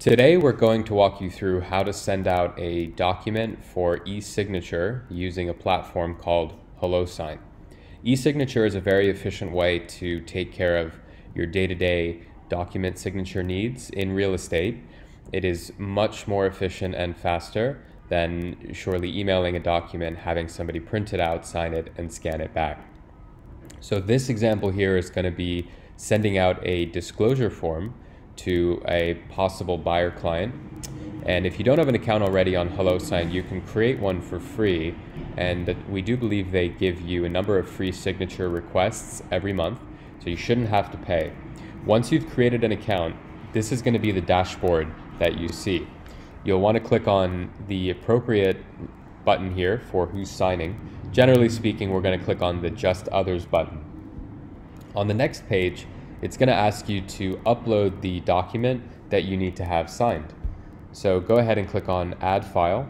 Today we're going to walk you through how to send out a document for e-signature using a platform called HelloSign. E-signature is a very efficient way to take care of your day-to-day document signature needs in real estate. It is much more efficient and faster than surely emailing a document, having somebody print it out, sign it, and scan it back. So this example here is going to be sending out a disclosure form to a possible buyer client. And if you don't have an account already on HelloSign, you can create one for free. And we do believe they give you a number of free signature requests every month, so you shouldn't have to pay. Once you've created an account, this is going to be the dashboard that you see. You'll want to click on the appropriate button here for who's signing. Generally speaking, we're going to click on the Just Others button. On the next page, it's going to ask you to upload the document that you need to have signed. So go ahead and click on Add File.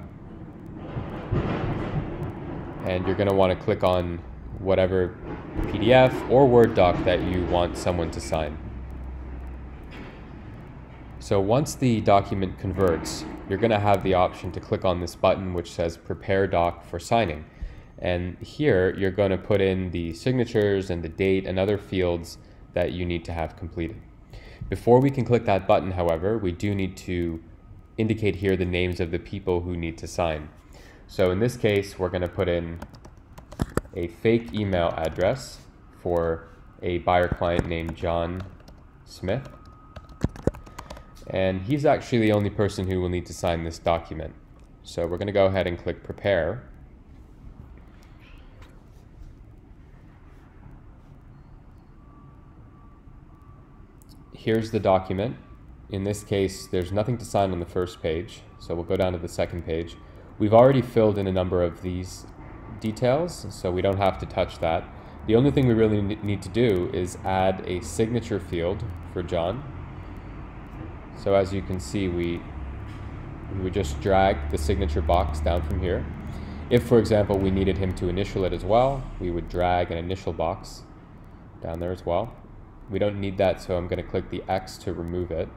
And you're going to want to click on whatever PDF or Word doc that you want someone to sign. So once the document converts, you're going to have the option to click on this button which says Prepare Doc for Signing. And here you're going to put in the signatures and the date and other fields that you need to have completed. Before we can click that button, however, we do need to indicate here the names of the people who need to sign. So in this case, we're going to put in a fake email address for a buyer client named John Smith. And he's actually the only person who will need to sign this document. So we're going to go ahead and click prepare. Here's the document. In this case, there's nothing to sign on the first page, so we'll go down to the second page. We've already filled in a number of these details, so we don't have to touch that. The only thing we really need to do is add a signature field for John. So as you can see, we, we just drag the signature box down from here. If, for example, we needed him to initial it as well, we would drag an initial box down there as well. We don't need that, so I'm going to click the X to remove it.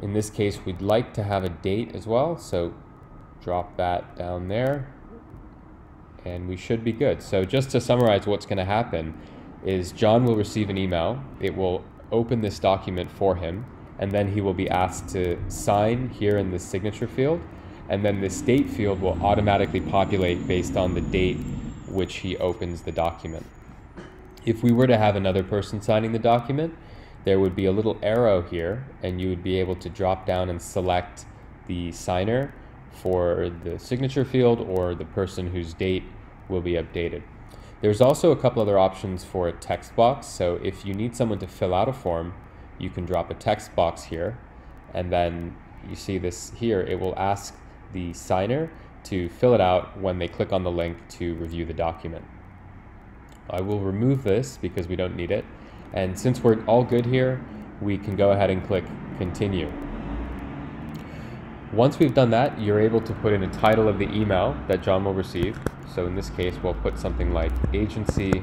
In this case, we'd like to have a date as well, so drop that down there, and we should be good. So just to summarize what's going to happen is John will receive an email. It will open this document for him, and then he will be asked to sign here in the signature field, and then this date field will automatically populate based on the date which he opens the document. If we were to have another person signing the document, there would be a little arrow here and you would be able to drop down and select the signer for the signature field or the person whose date will be updated. There's also a couple other options for a text box. So if you need someone to fill out a form, you can drop a text box here and then you see this here, it will ask the signer to fill it out when they click on the link to review the document. I will remove this because we don't need it. And since we're all good here, we can go ahead and click continue. Once we've done that, you're able to put in a title of the email that John will receive. So in this case, we'll put something like agency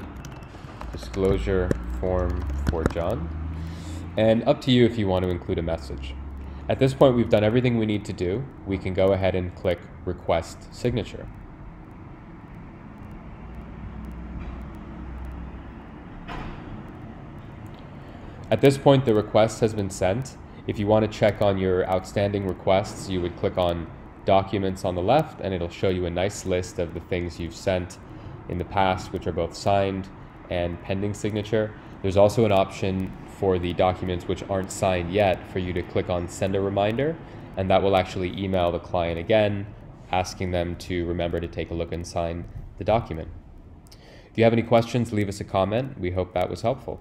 disclosure form for John. And up to you if you want to include a message. At this point, we've done everything we need to do. We can go ahead and click request signature. At this point, the request has been sent. If you want to check on your outstanding requests, you would click on Documents on the left, and it'll show you a nice list of the things you've sent in the past, which are both signed and pending signature. There's also an option for the documents which aren't signed yet for you to click on Send a Reminder, and that will actually email the client again, asking them to remember to take a look and sign the document. If you have any questions, leave us a comment. We hope that was helpful.